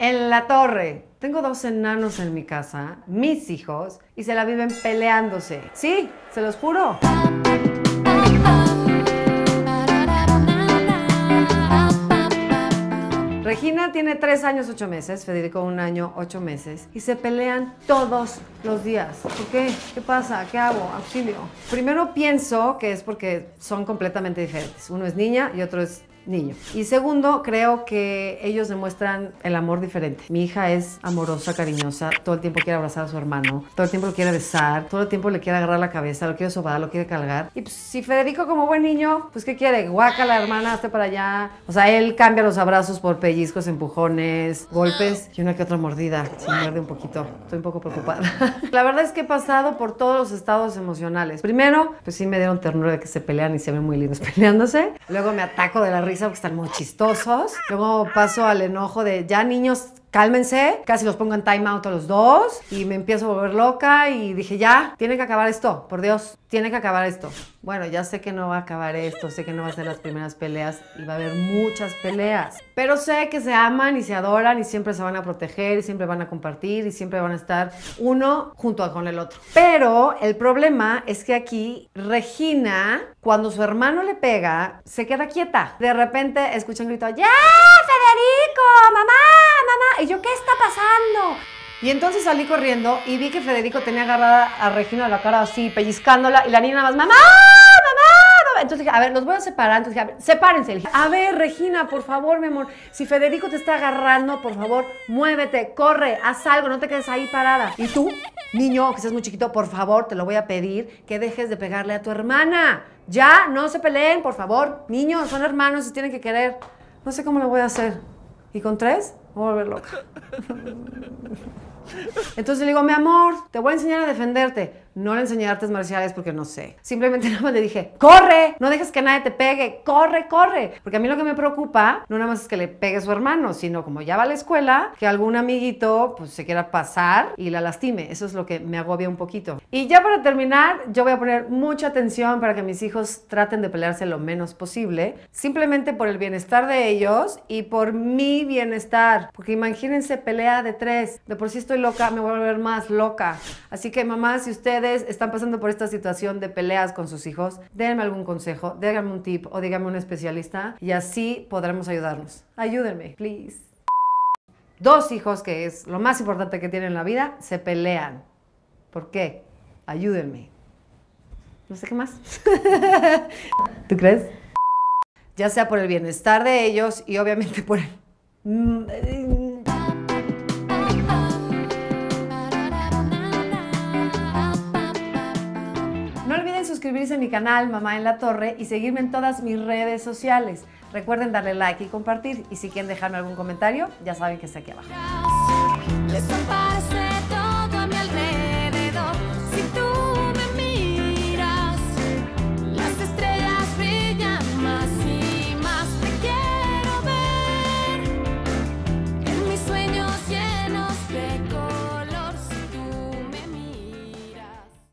En la torre. Tengo dos enanos en mi casa, mis hijos, y se la viven peleándose. Sí, se los juro. Regina tiene tres años, ocho meses, Federico un año, ocho meses, y se pelean todos los días. ¿Por qué? ¿Qué pasa? ¿Qué hago? Auxilio. Primero pienso que es porque son completamente diferentes. Uno es niña y otro es niño. Y segundo, creo que ellos demuestran el amor diferente. Mi hija es amorosa, cariñosa, todo el tiempo quiere abrazar a su hermano, todo el tiempo lo quiere besar, todo el tiempo le quiere agarrar la cabeza, lo quiere sobar, lo quiere cargar. Y pues, si Federico como buen niño, pues ¿qué quiere? Guaca la hermana, hazte para allá. O sea, él cambia los abrazos por pellizcos, empujones, golpes y una que otra mordida. Se muerde un poquito. Estoy un poco preocupada. la verdad es que he pasado por todos los estados emocionales. Primero, pues sí me dieron ternura de que se pelean y se ven muy lindos peleándose. Luego me ataco de la risa porque están muy chistosos. Luego paso al enojo de ya niños, cálmense, casi los pongo en time out a los dos y me empiezo a volver loca y dije, ya, tiene que acabar esto, por Dios, tiene que acabar esto. Bueno, ya sé que no va a acabar esto, sé que no va a ser las primeras peleas y va a haber muchas peleas, pero sé que se aman y se adoran y siempre se van a proteger y siempre van a compartir y siempre van a estar uno junto con el otro. Pero el problema es que aquí Regina, cuando su hermano le pega, se queda quieta. De repente escuchan grito, ¡Ya, Federico! ¡Mamá! Y yo, ¿qué está pasando? Y entonces salí corriendo y vi que Federico tenía agarrada a Regina la cara así, pellizcándola, y la niña nada más, ¡mamá! ¡mamá! Entonces dije, a ver, los voy a separar. Entonces dije, a ver, sepárense. A ver, Regina, por favor, mi amor, si Federico te está agarrando, por favor, muévete, corre, haz algo, no te quedes ahí parada. Y tú, niño, que seas muy chiquito, por favor, te lo voy a pedir que dejes de pegarle a tu hermana. Ya, no se peleen, por favor. Niños, son hermanos y tienen que querer. No sé cómo lo voy a hacer. ¿Y con tres? Voy a volver loca. Entonces le digo, mi amor, te voy a enseñar a defenderte. No le enseñé artes marciales porque no sé. Simplemente nada más le dije, corre, no dejes que nadie te pegue, corre, corre. Porque a mí lo que me preocupa no nada más es que le pegue a su hermano, sino como ya va a la escuela, que algún amiguito pues se quiera pasar y la lastime. Eso es lo que me agobia un poquito. Y ya para terminar, yo voy a poner mucha atención para que mis hijos traten de pelearse lo menos posible, simplemente por el bienestar de ellos y por mi bienestar. Porque imagínense pelea de tres. De por sí estoy loca, me voy a volver más loca. Así que mamá, si están pasando por esta situación de peleas con sus hijos, denme algún consejo, déganme un tip o díganme un especialista y así podremos ayudarnos. Ayúdenme, please. Dos hijos, que es lo más importante que tienen en la vida, se pelean. ¿Por qué? Ayúdenme. No sé qué más. ¿Tú crees? Ya sea por el bienestar de ellos y obviamente por el... suscribirse a mi canal Mamá en la Torre y seguirme en todas mis redes sociales. Recuerden darle like y compartir y si quieren dejarme algún comentario, ya saben que está aquí abajo.